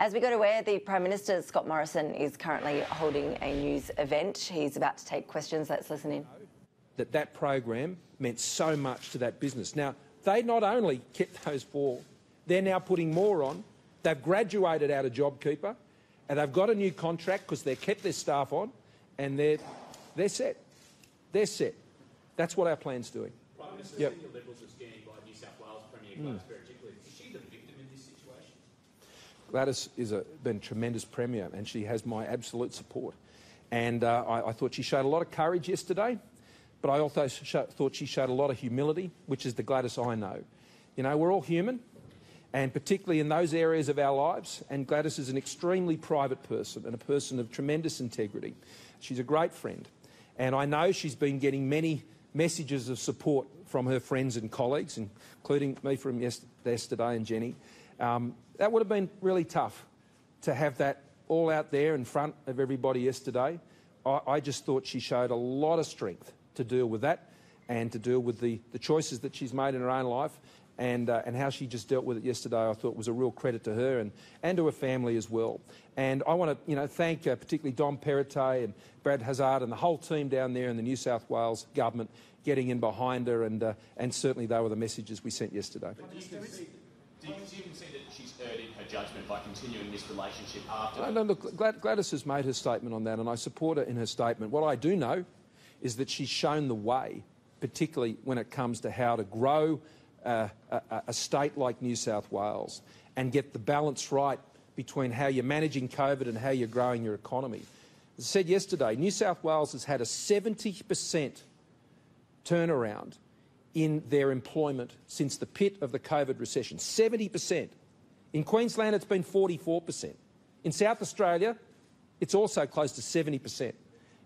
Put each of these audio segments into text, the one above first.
As we go to where the Prime Minister, Scott Morrison, is currently holding a news event. He's about to take questions. Let's listen in. That that program meant so much to that business. Now, they not only kept those four, they're now putting more on. They've graduated out of JobKeeper and they've got a new contract because they've kept their staff on and they're, they're set. They're set. That's what our plan's doing. Prime Minister, Yep. senior Liberals are scanning by New South Wales Premier Gladys hmm. Berejiklian. Is she the victim in this situation? Gladys has been a tremendous premier and she has my absolute support. And uh, I, I thought she showed a lot of courage yesterday, but I also sho- thought she showed a lot of humility, which is the Gladys I know. You know, we're all human, and particularly in those areas of our lives. And Gladys is an extremely private person and a person of tremendous integrity. She's a great friend. And I know she's been getting many messages of support from her friends and colleagues, including me from yesterday and Jenny. Um, that would have been really tough to have that all out there in front of everybody yesterday. I, I just thought she showed a lot of strength to deal with that and to deal with the, the choices that she's made in her own life and, uh, and how she just dealt with it yesterday, I thought was a real credit to her and, and to her family as well. And I want to you know, thank uh, particularly Dom Perrottet and Brad Hazzard and the whole team down there in the New South Wales government getting in behind her, and, uh, and certainly they were the messages we sent yesterday. Do you, concede, do you do you concede that she's erred in her judgment by continuing this relationship after? No, no, look, Glad- Gladys has made her statement on that, and I support her in her statement. What I do know is that she's shown the way, particularly when it comes to how to grow uh, a, a- a state like New South Wales and get the balance right between how you're managing COVID and how you're growing your economy. As I said yesterday, New South Wales has had a 70% turnaround in their employment since the pit of the COVID recession. 70%. In Queensland, it's been 44%. In South Australia, it's also close to 70%.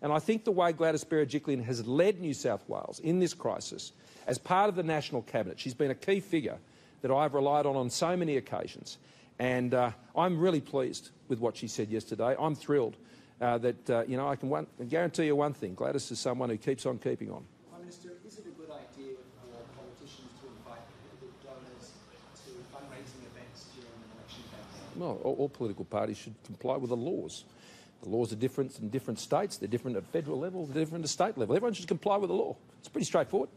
And I think the way Gladys Berejiklian has led New South Wales in this crisis as part of the National Cabinet, she's been a key figure that I've relied on on so many occasions. And uh, I'm really pleased with what she said yesterday. I'm thrilled uh, that, uh, you know, I can one, guarantee you one thing Gladys is someone who keeps on keeping on. Prime Minister, is it a good idea for politicians to invite donors to fundraising Well, all, all political parties should comply with the laws. The laws are different in different states. They're different at federal level, they're different at state level. Everyone should comply with the law. It's pretty straightforward.